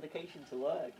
dedication to work.